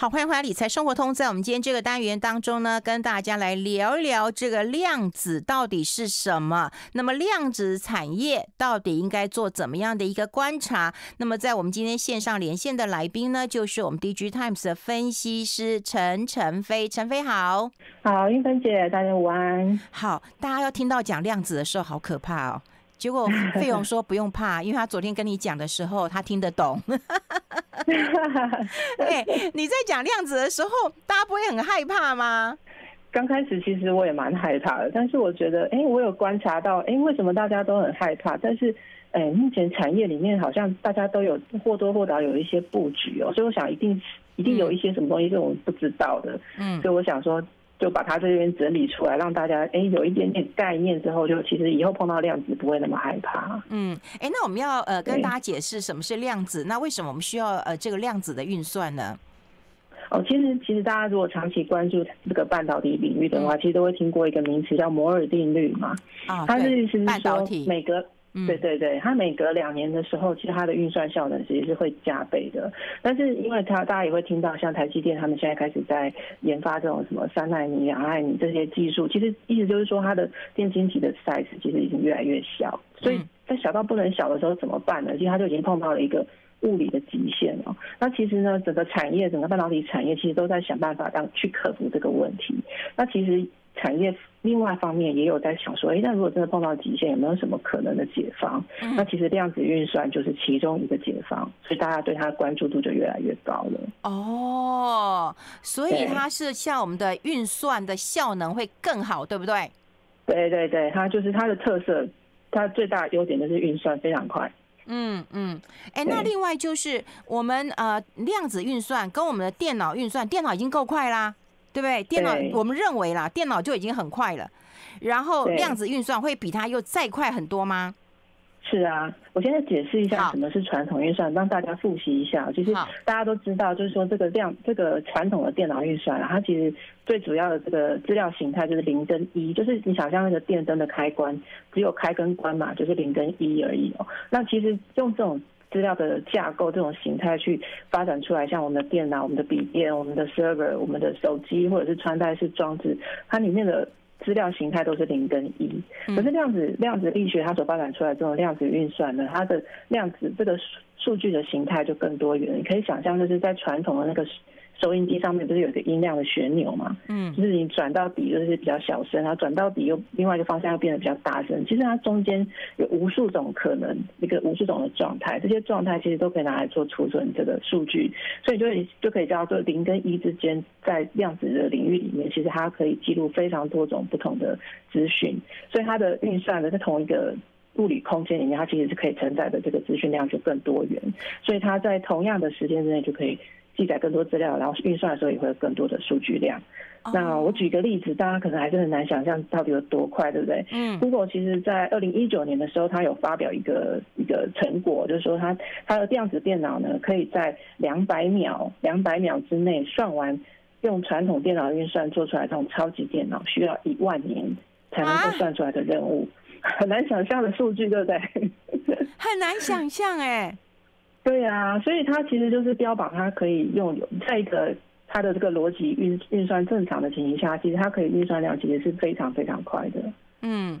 好，欢迎回来《理财生活通》。在我们今天这个单元当中呢，跟大家来聊一聊这个量子到底是什么。那么，量子产业到底应该做怎么样的一个观察？那么，在我们今天线上连线的来宾呢，就是我们 DG Times 的分析师陈晨飞。陈飞好，好，英芬姐，大家午安。好，大家要听到讲量子的时候，好可怕哦。结果 费勇说不用怕，因为他昨天跟你讲的时候，他听得懂。对，你在讲量子的时候，大家不会很害怕吗？刚开始其实我也蛮害怕的，但是我觉得，哎，我有观察到，哎，为什么大家都很害怕？但是，哎，目前产业里面好像大家都有或多或少有一些布局哦，所以我想一定一定有一些什么东西是我们不知道的。嗯，所以我想说。就把它这边整理出来，让大家哎有一点点概念之后，就其实以后碰到量子不会那么害怕。嗯，哎，那我们要呃跟大家解释什么是量子，那为什么我们需要呃这个量子的运算呢？哦，其实其实大家如果长期关注这个半导体领域的话，其实都会听过一个名词叫摩尔定律嘛。啊，它是意思是说每隔对对对，它每隔两年的时候，其实它的运算效能其实是会加倍的。但是，因为它大家也会听到，像台积电他们现在开始在研发这种什么三纳米、两纳米这些技术，其实意思就是说，它的电晶体的 size 其实已经越来越小。所以在小到不能小的时候怎么办呢？其实它就已经碰到了一个物理的极限了。那其实呢，整个产业、整个半导体产业其实都在想办法让去克服这个问题。那其实。产业另外一方面也有在想说，哎，那如果真的碰到极限，有没有什么可能的解方？那其实量子运算就是其中一个解方，所以大家对它的关注度就越来越高了。哦，所以它是像我们的运算的效能会更好，对不对？对对对，它就是它的特色，它最大的优点就是运算非常快。嗯嗯，哎，那另外就是我们呃量子运算跟我们的电脑运算，电脑已经够快啦。对不对？电脑我们认为啦，电脑就已经很快了，然后量子运算会比它又再快很多吗？是啊，我现在解释一下什么是传统运算，让大家复习一下。其实大家都知道，就是说这个量，这个传统的电脑运算，它其实最主要的这个资料形态就是零跟一，就是你想象那个电灯的开关，只有开跟关嘛，就是零跟一而已哦。那其实用这种。资料的架构这种形态去发展出来，像我们的电脑、我们的笔电、我们的 server、我们的手机或者是穿戴式装置，它里面的资料形态都是零跟一。可是量子量子力学它所发展出来这种量子运算呢，它的量子这个数据的形态就更多元。你可以想象，就是在传统的那个。收音机上面不是有一个音量的旋钮嘛？嗯，就是你转到底就是比较小声，然后转到底又另外一个方向又变得比较大声。其实它中间有无数种可能，一个无数种的状态，这些状态其实都可以拿来做储存这个数据，所以就就可以叫做零跟一之间在量子的领域里面，其实它可以记录非常多种不同的资讯，所以它的运算呢，在同一个物理空间里面，它其实是可以承载的这个资讯量就更多元，所以它在同样的时间之内就可以。记载更多资料，然后运算的时候也会有更多的数据量。那我举个例子，大家可能还是很难想象到底有多快，对不对？嗯。Google 其实在二零一九年的时候，它有发表一个一个成果，就是说它它的量子电脑呢，可以在两百秒两百秒之内算完用传统电脑运算做出来这种超级电脑需要一万年才能够算出来的任务，很难想象的数据，对不对？很难想象哎。对啊，所以它其实就是标榜它可以用在一个它的这个逻辑运运算正常的情形下，其实它可以运算量其实是非常非常快的。嗯，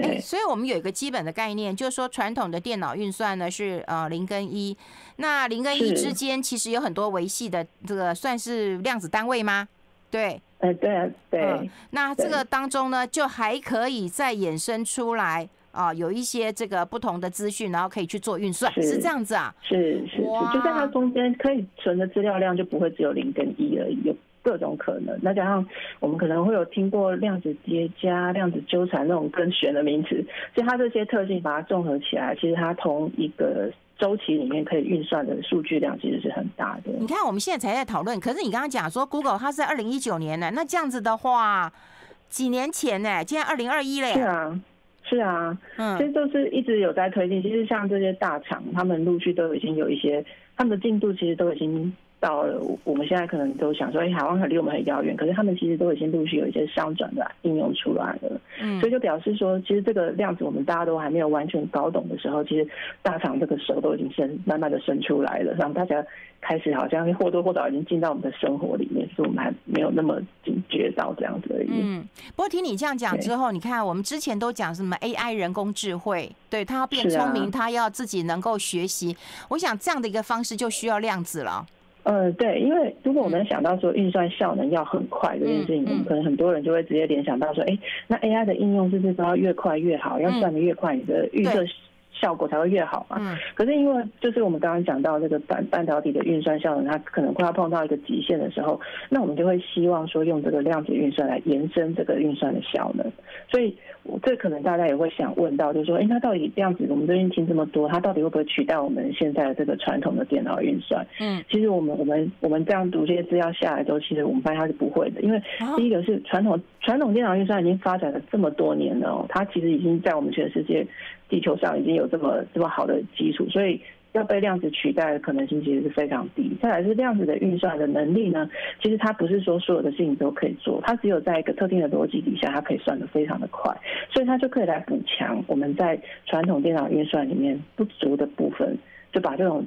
哎，所以我们有一个基本的概念，就是说传统的电脑运算呢是呃零跟一，那零跟一之间其实有很多维系的这个算是量子单位吗？对，呃，对啊，对。那这个当中呢，就还可以再衍生出来。啊，有一些这个不同的资讯，然后可以去做运算，是这样子啊？是是是，就在它中间可以存的资料量就不会只有零跟一而已，有各种可能。那加上我们可能会有听过量子叠加、量子纠缠那种更玄的名词，所以它这些特性把它综合起来，其实它同一个周期里面可以运算的数据量其实是很大的。你看，我们现在才在讨论，可是你刚刚讲说 Google 它是在二零一九年呢，那这样子的话，几年前呢？现在二零二一嘞。是啊。是啊，嗯，其实就是一直有在推进。其实像这些大厂，他们陆续都已经有一些，他们的进度其实都已经到了我们现在可能都想说，哎，台湾很离我们很遥远，可是他们其实都已经陆续有一些商转的应用出来了。嗯，所以就表示说，其实这个量子我们大家都还没有完全搞懂的时候，其实大厂这个手都已经伸慢慢的伸出来了，让大家开始好像或多或少已经进到我们的生活里面，是我们还没有那么警觉到这样子而已。嗯，不过听你这样讲之后，你看我们之前都讲什么 AI 人工智慧，对它要变聪明，它要自己能够学习，我想这样的一个方式就需要量子了。呃，对，因为如果我们想到说运算效能要很快这件事情，我们可能很多人就会直接联想到说，哎，那 AI 的应用是不是都要越快越好，要算的越快，你的预测效果才会越好嘛？嗯。可是因为就是我们刚刚讲到这个半半导体的运算效能，它可能快要碰到一个极限的时候，那我们就会希望说用这个量子运算来延伸这个运算的效能，所以。这可能大家也会想问到，就是说，哎，那到底这样子，我们最近听这么多，它到底会不会取代我们现在的这个传统的电脑运算？嗯，其实我们我们我们这样读这些资料下来之后，其实我们发现它是不会的，因为第一个是传统传统电脑运算已经发展了这么多年了，它其实已经在我们全世界地球上已经有这么这么好的基础，所以。要被量子取代的可能性其实是非常低。再来是量子的运算的能力呢，其实它不是说所有的事情都可以做，它只有在一个特定的逻辑底下，它可以算得非常的快，所以它就可以来补强我们在传统电脑运算里面不足的部分，就把这种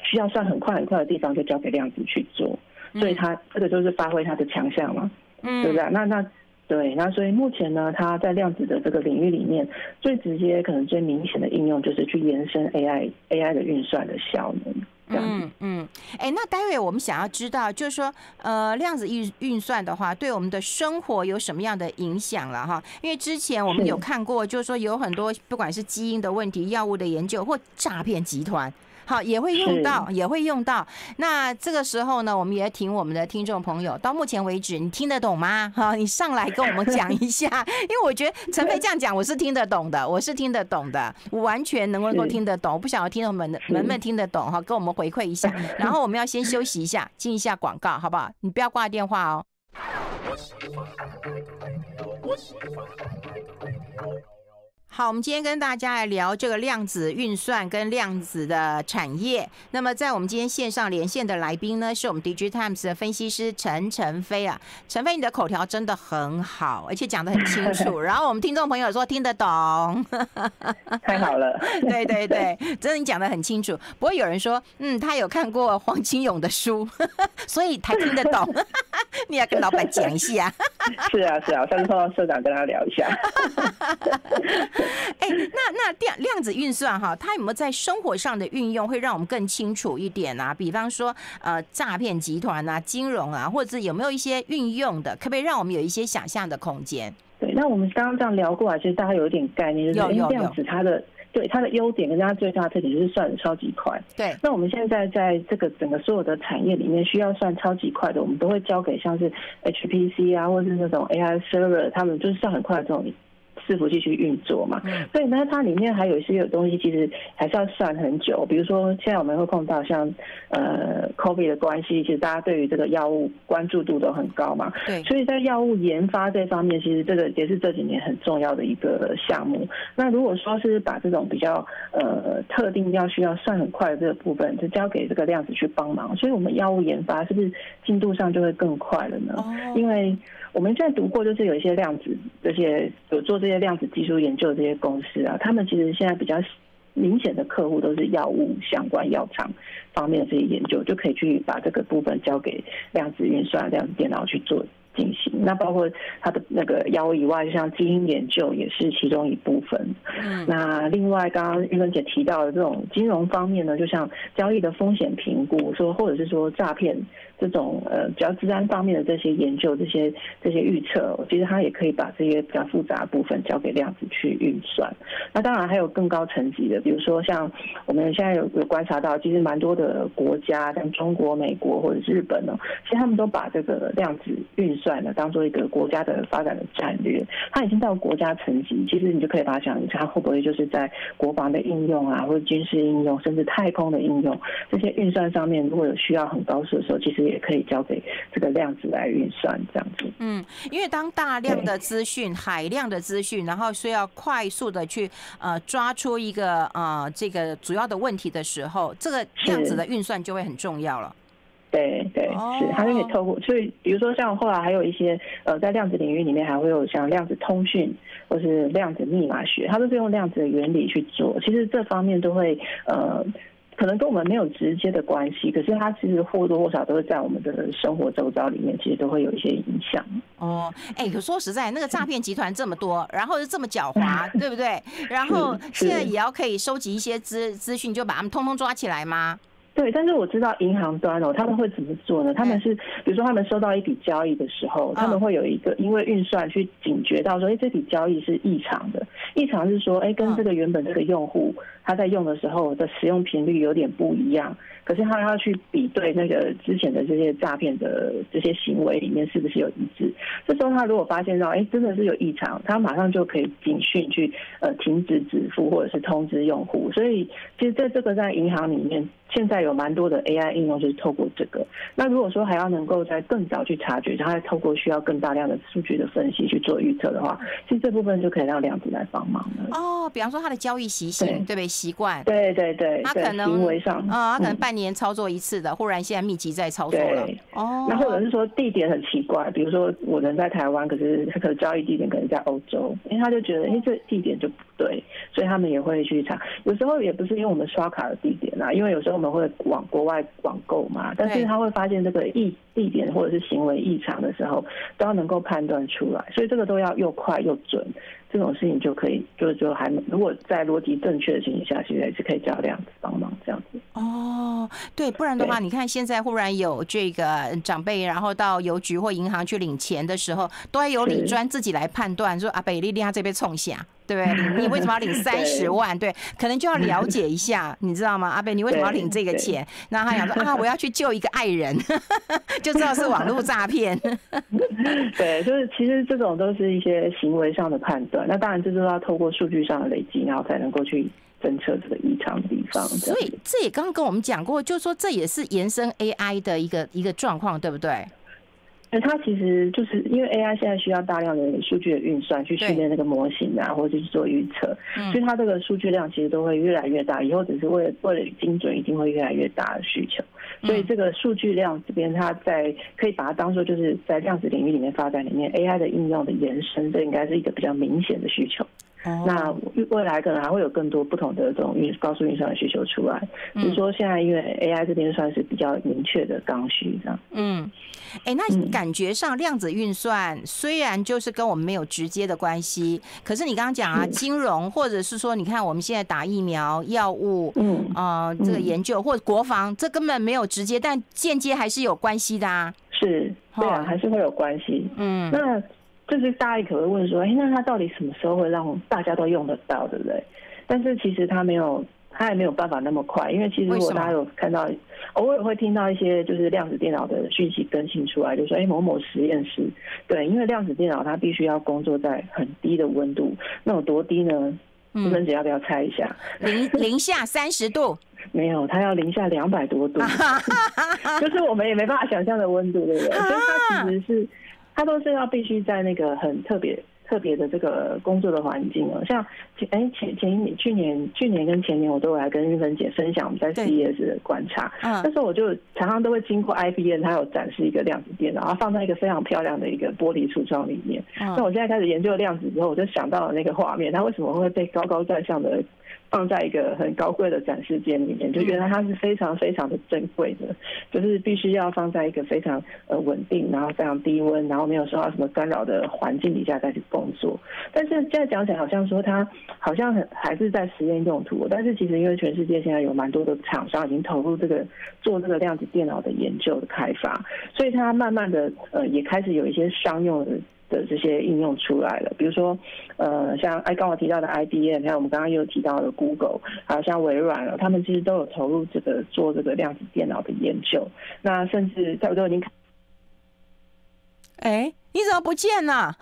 需要算很快很快的地方就交给量子去做，所以它这个就是发挥它的强项嘛，对不对？那那。对，那所以目前呢，它在量子的这个领域里面，最直接、可能最明显的应用就是去延伸 AI AI 的运算的效能。嗯嗯，哎，那待会我们想要知道，就是说，呃，量子运运算的话，对我们的生活有什么样的影响了哈？因为之前我们有看过，就是说有很多不管是基因的问题、药物的研究或诈骗集团。好，也会用到，也会用到。那这个时候呢，我们也请我们的听众朋友，到目前为止，你听得懂吗？哈，你上来跟我们讲一下，因为我觉得陈飞这样讲，我是听得懂的，我是听得懂的，我完全能够听得懂。我不想要听众们能不能听得懂哈，跟我们回馈一下。然后我们要先休息一下，进一下广告，好不好？你不要挂电话哦。好，我们今天跟大家来聊这个量子运算跟量子的产业。那么，在我们今天线上连线的来宾呢，是我们 DG Times 的分析师陈晨飞啊。陈飞，你的口条真的很好，而且讲的很清楚。然后我们听众朋友说听得懂，太好了。对对对，真的你讲的很清楚。不会有人说，嗯，他有看过黄清勇的书，所以才听得懂。你要跟老板讲一下。是啊是啊，上次碰到社长跟他聊一下。哎，那那量量子运算哈，它有没有在生活上的运用，会让我们更清楚一点啊？比方说，呃，诈骗集团啊，金融啊，或者是有没有一些运用的，可不可以让我们有一些想象的空间？对，那我们刚刚这样聊过来，其实大家有一点概念，就是量子它的对它的优点跟它最大的特点就是算的超级快。对，那我们现在在这个整个所有的产业里面，需要算超级快的，我们都会交给像是 HPC 啊，或者是那种 AI server，他们就是算很快的这种。伺服器去运作嘛，所以呢，它里面还有一些有东西，其实还是要算很久。比如说，现在我们会碰到像呃，COVID 的关系，其实大家对于这个药物关注度都很高嘛。对，所以在药物研发这方面，其实这个也是这几年很重要的一个项目。那如果说是把这种比较呃特定要需要算很快的这个部分，就交给这个量子去帮忙，所以我们药物研发是不是进度上就会更快了呢？因为我们现在读过，就是有一些量子这些有做这些量子技术研究的这些公司啊，他们其实现在比较明显的客户都是药物相关药厂方面的这些研究，就可以去把这个部分交给量子运算、量子电脑去做。进行那包括它的那个药物以外，像基因研究也是其中一部分。嗯，那另外刚刚玉芬姐提到的这种金融方面呢，就像交易的风险评估，说或者是说诈骗这种呃比较治安方面的这些研究，这些这些预测，其实它也可以把这些比较复杂的部分交给量子去运算。那当然还有更高层级的，比如说像我们现在有有观察到，其实蛮多的国家，像中国、美国或者是日本呢，其实他们都把这个量子运算。呢，当做一个国家的发展的战略，它已经到国家层级。其实你就可以把它想，它会不会就是在国防的应用啊，或者军事应用，甚至太空的应用，这些运算上面，如果有需要很高速的时候，其实也可以交给这个量子来运算这样子。嗯，因为当大量的资讯、海量的资讯，然后需要快速的去呃抓出一个呃这个主要的问题的时候，这个量子的运算就会很重要了。对对，是，它就可以透过，所以比如说像后来还有一些呃，在量子领域里面还会有像量子通讯或是量子密码学，它都是用量子的原理去做。其实这方面都会呃，可能跟我们没有直接的关系，可是它其实或多或少都会在我们的生活周遭里面，其实都会有一些影响。哦，哎，可说实在，那个诈骗集团这么多，然后又这么狡猾，对不对？然后 现在也要可以收集一些资资讯，就把他们通通抓起来吗？对，但是我知道银行端哦，他们会怎么做呢？他们是，比如说他们收到一笔交易的时候，他们会有一个因为运算去警觉到说，哎，这笔交易是异常的。异常是说，哎，跟这个原本这个用户他在用的时候的使用频率有点不一样。可是他要去比对那个之前的这些诈骗的这些行为里面是不是有一致？这时候他如果发现到，哎，真的是有异常，他马上就可以警讯去呃停止支付或者是通知用户。所以其实在这个在银行里面。现在有蛮多的 AI 应用，就是透过这个。那如果说还要能够在更早去察觉，然后透过需要更大量的数据的分析去做预测的话，其实这部分就可以让量子来帮忙了。哦，比方说他的交易习性，对不对？习惯，对对对，他可能行为上啊，他可能半年操作一次的，忽然现在密集在操作了。哦，那或者是说地点很奇怪，比如说我人在台湾，可是他可能交易地点可能在欧洲，因为他就觉得，哎，这地点就不对，所以他们也会去查。有时候也不是因为我们刷卡的地点啊，因为有时候。我们会往国外网购嘛，但是他会发现这个异地点或者是行为异常的时候，都要能够判断出来，所以这个都要又快又准，这种事情就可以，就就还如果在逻辑正确的情形下，其实还是可以叫量子帮忙这样子。哦，对，不然的话，你看现在忽然有这个长辈，然后到邮局或银行去领钱的时候，都要有李专自己来判断，说啊，北利利亚这边冲下。对不对？你你为什么要领 三十万？对，可能就要了解一下，你知道吗？阿贝，你为什么要领这个钱？那他想说啊，我要去救一个爱人，就知道是网络诈骗。对，就是其实这种都是一些行为上的判断。那当然，这是要透过数据上的累积，然后才能够去侦测这个异常的地方。所以这也刚刚跟我们讲过，就是说这也是延伸 AI 的一个一个状况，对不对？那它其实就是因为 AI 现在需要大量的数据的运算去训练那个模型啊，或者是做预测，所以它这个数据量其实都会越来越大。以后只是为了为了精准，一定会越来越大的需求。所以这个数据量这边，它在可以把它当做就是在量子领域里面发展里面 AI 的应用的延伸，这应该是一个比较明显的需求。那未来可能还会有更多不同的这种运高速运算的需求出来，比如说现在因为 AI 这边算是比较明确的刚需这样。嗯，哎，那感觉上量子运算虽然就是跟我们没有直接的关系，可是你刚刚讲啊，金融或者是说你看我们现在打疫苗、药物，嗯。啊，这个研究或者国防，这根本没有直接，但间接还是有关系的啊。是，对啊，还是会有关系。嗯，那。就是大家可能会问说，哎，那它到底什么时候会让大家都用得到，对不对？但是其实它没有，它也没有办法那么快，因为其实如果大家有看到，偶尔会听到一些就是量子电脑的讯息更新出来，就说，哎，某某实验室，对，因为量子电脑它必须要工作在很低的温度，那有多低呢？朱芬姐要不要猜一下？零 零下三十度？没有，它要零下两百多度，就是我们也没办法想象的温度，对不对？所以它其实是。它都是要必须在那个很特别特别的这个工作的环境哦，像前哎前前一年去年去年跟前年我都来跟玉芬姐分享我们在 CES 的观察，那时候我就常常都会经过 IBM，它有展示一个量子电脑，然后放在一个非常漂亮的一个玻璃橱窗里面。那我现在开始研究量子之后，我就想到了那个画面，它为什么会被高高在上的？放在一个很高贵的展示间里面，就原来它是非常非常的珍贵的，就是必须要放在一个非常呃稳定，然后非常低温，然后没有受到什么干扰的环境底下再去工作。但是现在讲起来，好像说它好像很还是在实验用途，但是其实因为全世界现在有蛮多的厂商已经投入这个做这个量子电脑的研究的开发，所以它慢慢的呃也开始有一些商用的。的这些应用出来了，比如说，呃，像哎刚我提到的 IBM，像我们刚刚又提到的 Google，还有像微软了，他们其实都有投入这个做这个量子电脑的研究。那甚至在都已经，哎，你怎么不见了？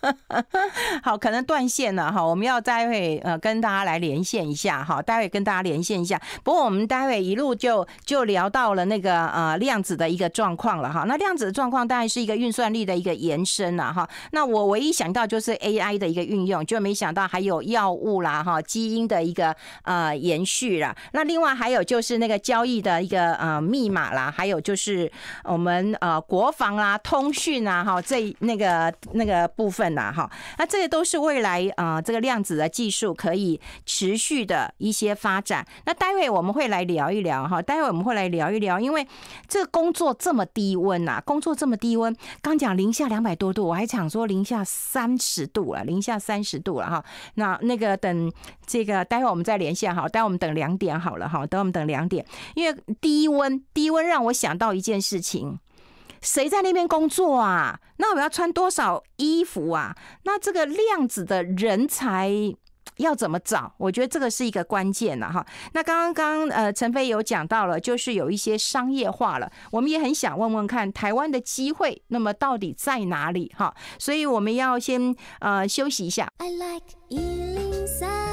好，可能断线了哈。我们要待会呃跟大家来连线一下哈，待会跟大家连线一下。不过我们待会一路就就聊到了那个呃量子的一个状况了哈。那量子的状况当然是一个运算力的一个延伸了哈。那我唯一想到就是 AI 的一个运用，就没想到还有药物啦哈，基因的一个呃延续啦。那另外还有就是那个交易的一个呃密码啦，还有就是我们呃国防啦、通讯啊哈。这那个那个部分呐，哈，那这些都是未来啊，这个量子的技术可以持续的一些发展。那待会我们会来聊一聊哈，待会我们会来聊一聊，因为这个工作这么低温呐，工作这么低温，刚讲零下两百多度，我还想说零下三十度了，零下三十度了哈。那那个等这个待会我们再连线哈，待会我们等两点好了哈，等我们等两点，因为低温低温让我想到一件事情。谁在那边工作啊？那我要穿多少衣服啊？那这个量子的人才要怎么找？我觉得这个是一个关键了哈。那刚刚刚呃陈飞有讲到了，就是有一些商业化了，我们也很想问问看台湾的机会，那么到底在哪里哈？所以我们要先呃休息一下。I like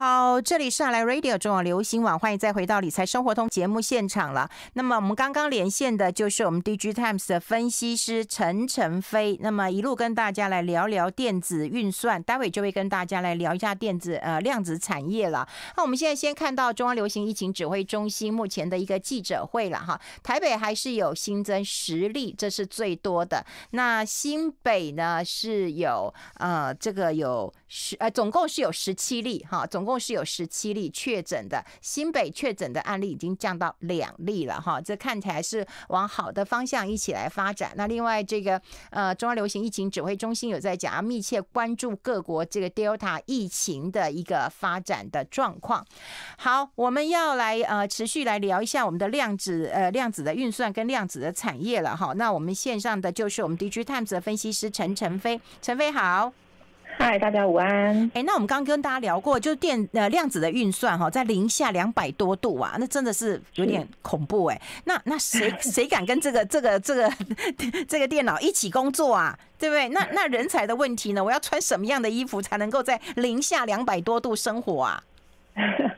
好，这里是来 Radio 中网流行网，欢迎再回到理财生活通节目现场了。那么我们刚刚连线的就是我们 DG Times 的分析师陈晨飞，那么一路跟大家来聊聊电子运算，待会就会跟大家来聊一下电子呃量子产业了。那我们现在先看到中央流行疫情指挥中心目前的一个记者会了哈，台北还是有新增十例，这是最多的。那新北呢是有呃这个有十呃总共是有十七例哈，总。共是有十七例确诊的，新北确诊的案例已经降到两例了哈，这看起来是往好的方向一起来发展。那另外这个呃，中央流行疫情指挥中心有在讲，要密切关注各国这个 Delta 疫情的一个发展的状况。好，我们要来呃持续来聊一下我们的量子呃量子的运算跟量子的产业了哈。那我们线上的就是我们 DG Times 的分析师陈晨飞，陈飞好。嗨，大家午安。哎，那我们刚刚跟大家聊过，就是电呃量子的运算哈，在零下两百多度啊，那真的是有点恐怖哎。那那谁 谁敢跟这个这个这个这个电脑一起工作啊？对不对？那那人才的问题呢？我要穿什么样的衣服才能够在零下两百多度生活啊？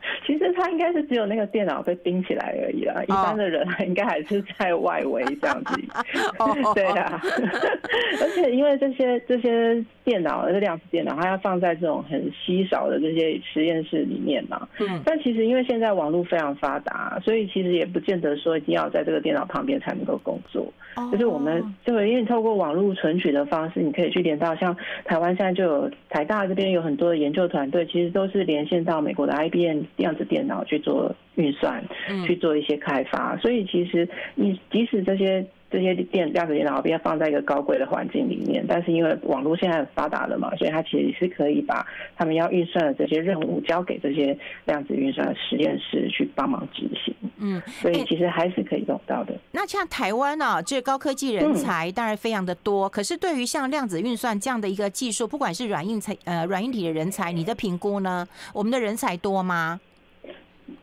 他应该是只有那个电脑被冰起来而已啦，一般的人应该还是在外围这样子。对啊，而且因为这些这些电脑，这量子电脑，它要放在这种很稀少的这些实验室里面嘛。嗯。但其实因为现在网络非常发达，所以其实也不见得说一定要在这个电脑旁边才能够工作。就是我们就因为透过网络存取的方式，你可以去连到像台湾现在就有台大这边有很多的研究团队，其实都是连线到美国的 IBM 量子电脑去做运算，去做一些开发。所以其实你即使这些。这些电量子电脑，必要放在一个高贵的环境里面，但是因为网络现在很发达了嘛，所以它其实是可以把他们要运算的这些任务交给这些量子运算的实验室去帮忙执行。嗯，所以其实还是可以用到的。那像台湾呢，这高科技人才当然非常的多，可是对于像量子运算这样的一个技术，不管是软硬才呃软硬体的人才，你的评估呢？我们的人才多吗？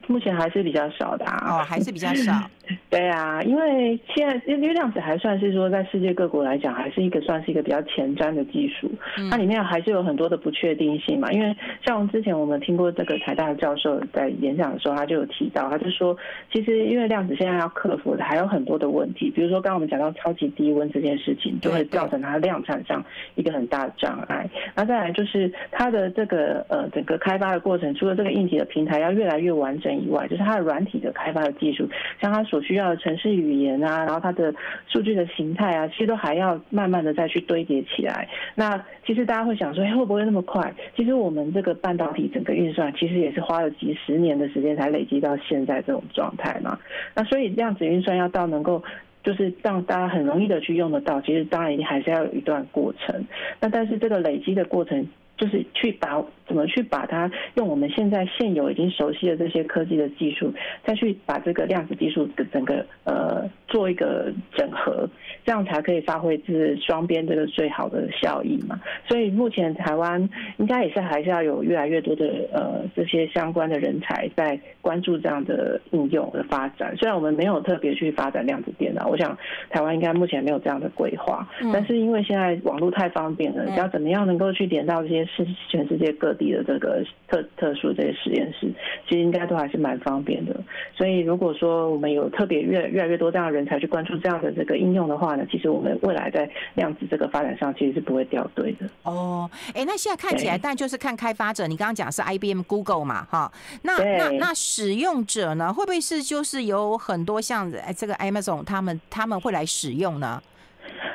目前还是比较少的啊，哦，还是比较少。对啊，因为现在因为量子还算是说在世界各国来讲，还是一个算是一个比较前瞻的技术。它里面还是有很多的不确定性嘛。因为像之前我们听过这个台大的教授在演讲的时候，他就有提到，他就说，其实因为量子现在要克服的还有很多的问题，比如说刚刚我们讲到超级低温这件事情，就会造成它量产上一个很大的障碍。那再来就是它的这个呃整个开发的过程，除了这个硬体的平台要越来越完整以外，就是它的软体的开发的技术，像它所所需要的城市语言啊，然后它的数据的形态啊，其实都还要慢慢的再去堆叠起来。那其实大家会想说，哎，会不会那么快？其实我们这个半导体整个运算，其实也是花了几十年的时间才累积到现在这种状态嘛。那所以量子运算要到能够，就是让大家很容易的去用得到，其实当然一定还是要有一段过程。那但是这个累积的过程。就是去把怎么去把它用我们现在现有已经熟悉的这些科技的技术，再去把这个量子技术的整个呃做一个整合，这样才可以发挥是双边这个最好的效益嘛。所以目前台湾应该也是还是要有越来越多的呃这些相关的人才在关注这样的应用的发展。虽然我们没有特别去发展量子电脑，我想台湾应该目前没有这样的规划，但是因为现在网络太方便了，要怎么样能够去连到这些世全世界各地的这个特特殊这些实验室，其实应该都还是蛮方便的。所以如果说我们有特别越越来越多这样的人才去关注这样的这个应用的话呢，其实我们未来在量子这个发展上其实是不会掉队的。哦，哎，那现在看起来，但就是看开发者，你刚刚讲是 IBM、Google 嘛，哈，那那那使用者呢，会不会是就是有很多像哎这个 Amazon 他们他们会来使用呢？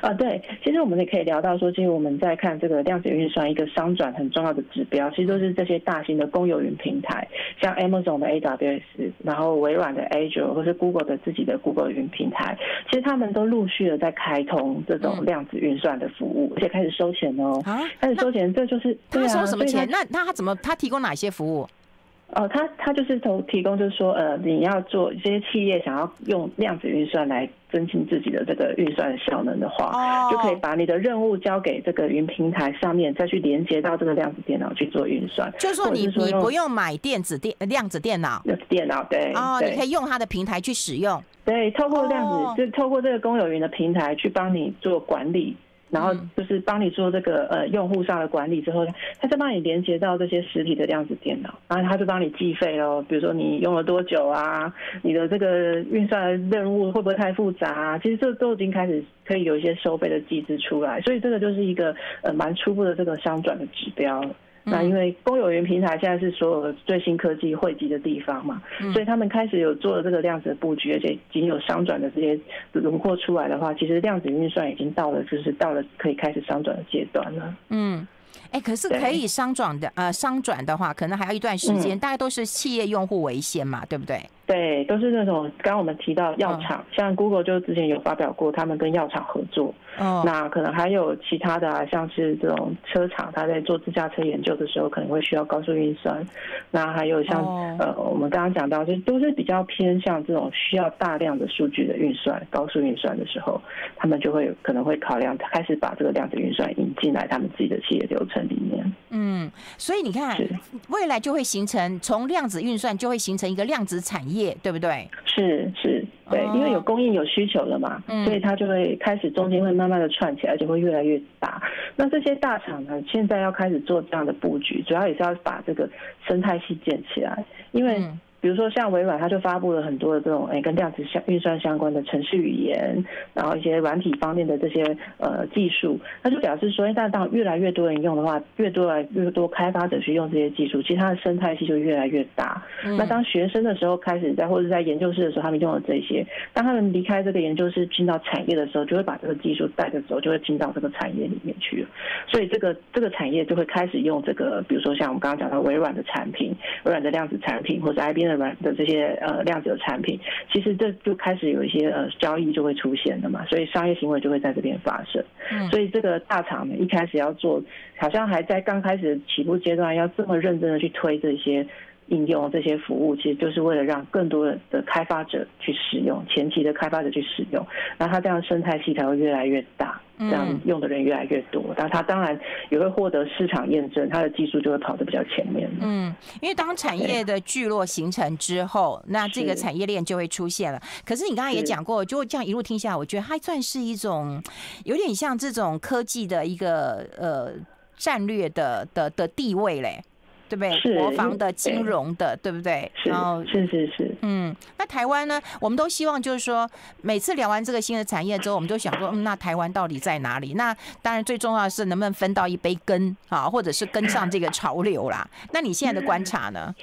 啊，对，其实我们也可以聊到说，其实我们在看这个量子运算一个商转很重要的指标，其实都是这些大型的公有云平台，像 Amazon 的 AWS，然后微软的 Azure，或是 Google 的自己的 Google 云平台，其实他们都陆续的在开通这种量子运算的服务，而且开始收钱哦，开始收钱，这就是他收什么钱？那那他怎么他提供哪些服务？哦，他他就是从提供，就是说，呃，你要做这些企业想要用量子运算来增进自己的这个运算效能的话，就可以把你的任务交给这个云平台上面，再去连接到这个量子电脑去做运算。就是说，你你不用买电子电量子电脑，电脑对哦，你可以用它的平台去使用。对，透过量子，就透过这个公有云的平台去帮你做管理。然后就是帮你做这个呃用户上的管理之后，他再帮你连接到这些实体的量子电脑，然后他就帮你计费喽。比如说你用了多久啊，你的这个运算任务会不会太复杂啊？其实这都已经开始可以有一些收费的机制出来，所以这个就是一个呃蛮初步的这个商转的指标。那因为公有云平台现在是所有最新科技汇集的地方嘛，所以他们开始有做了这个量子布局，而且已经有商转的这些轮廓出来的话，其实量子运算已经到了，就是到了可以开始商转的阶段了。嗯。哎，可是可以商转的，呃，商转的话，可能还要一段时间，大概都是企业用户为先嘛，对不对？对，都是那种刚刚我们提到药厂，像 Google 就之前有发表过，他们跟药厂合作。哦。那可能还有其他的啊，像是这种车厂，他在做自驾车研究的时候，可能会需要高速运算。那还有像呃，我们刚刚讲到，就都是比较偏向这种需要大量的数据的运算、高速运算的时候，他们就会可能会考量开始把这个量子运算引进来他们自己的企业流程里面。嗯，所以你看，未来就会形成从量子运算就会形成一个量子产业。对不对？是是，对，因为有供应有需求了嘛，所以它就会开始中间会慢慢的串起来，就会越来越大。那这些大厂呢，现在要开始做这样的布局，主要也是要把这个生态系建起来，因为。比如说像微软，它就发布了很多的这种诶跟量子相运算相关的程序语言，然后一些软体方面的这些呃技术，它就表示说，一旦当越来越多人用的话，越多来越多开发者去用这些技术，其实它的生态系就越来越大。那当学生的时候开始在或者在研究室的时候，他们用了这些，当他们离开这个研究室进到产业的时候，就会把这个技术带着走，就会进到这个产业里面去了。所以这个这个产业就会开始用这个，比如说像我们刚刚讲到微软的产品，微软的量子产品，或者 IBM 的。的这些呃量子的产品，其实这就开始有一些呃交易就会出现的嘛，所以商业行为就会在这边发生。所以这个大厂呢，一开始要做，好像还在刚开始起步阶段，要这么认真的去推这些。应用这些服务，其实就是为了让更多的开发者去使用，前期的开发者去使用，然后它这样生态系才会越来越大，这样用的人越来越多，那它当然也会获得市场验证，它的技术就会跑得比较前面。嗯，因为当产业的聚落形成之后，那这个产业链就会出现了。可是你刚才也讲过，就这样一路听下来，我觉得它算是一种有点像这种科技的一个呃战略的的的地位嘞。对不对？国防的、金融的，对不对？然后是是是，嗯，那台湾呢？我们都希望就是说，每次聊完这个新的产业之后，我们都想说，嗯，那台湾到底在哪里？那当然最重要的是能不能分到一杯羹啊，或者是跟上这个潮流啦。那你现在的观察呢？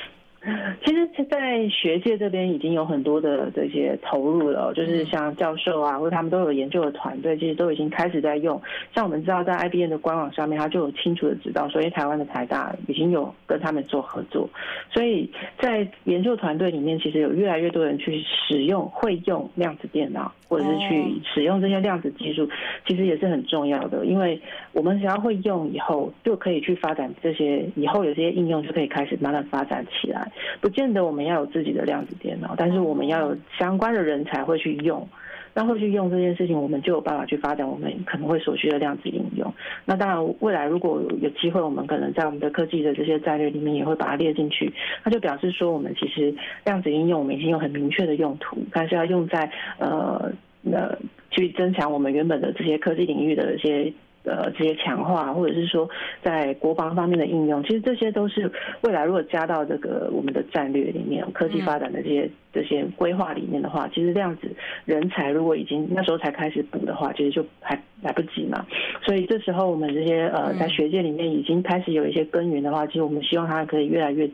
其实，在学界这边已经有很多的这些投入了，就是像教授啊，或者他们都有研究的团队，其实都已经开始在用。像我们知道，在 IBM 的官网上面，他就有清楚的知道，所以台湾的台大已经有跟他们做合作。所以在研究团队里面，其实有越来越多人去使用、会用量子电脑，或者是去使用这些量子技术，其实也是很重要的。因为我们只要会用以后，就可以去发展这些，以后有这些应用就可以开始慢慢发展起来。不见得我们要有自己的量子电脑，但是我们要有相关的人才会去用。那会去用这件事情，我们就有办法去发展我们可能会所需的量子应用。那当然，未来如果有机会，我们可能在我们的科技的这些战略里面也会把它列进去。那就表示说，我们其实量子应用我们已经有很明确的用途，但是要用在呃呃去增强我们原本的这些科技领域的一些。呃，这些强化，或者是说在国防方面的应用，其实这些都是未来如果加到这个我们的战略里面，科技发展的这些这些规划里面的话，其实这样子人才如果已经那时候才开始补的话，其实就还来不及嘛。所以这时候我们这些呃在学界里面已经开始有一些耕耘的话，其实我们希望它可以越来越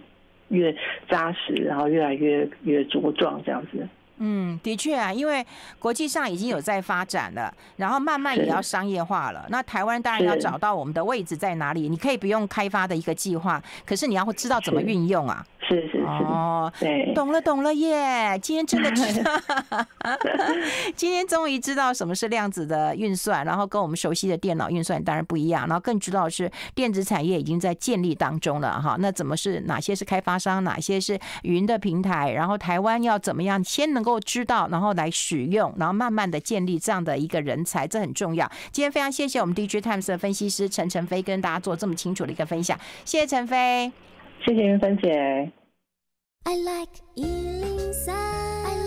越扎实，然后越来越越茁壮这样子。嗯，的确啊，因为国际上已经有在发展了，然后慢慢也要商业化了。那台湾当然要找到我们的位置在哪里。你可以不用开发的一个计划，可是你要知道怎么运用啊。是是是哦，对，懂了懂了耶！今天真的知道，今天终于知道什么是量子的运算，然后跟我们熟悉的电脑运算当然不一样，然后更知道是电子产业已经在建立当中了哈。那怎么是哪些是开发商，哪些是云的平台？然后台湾要怎么样先能够知道，然后来使用，然后慢慢的建立这样的一个人才，这很重要。今天非常谢谢我们 DJ Times 的分析师陈晨飞跟大家做这么清楚的一个分享，谢谢陈飞。谢谢云芬姐。I like Ealing Sound.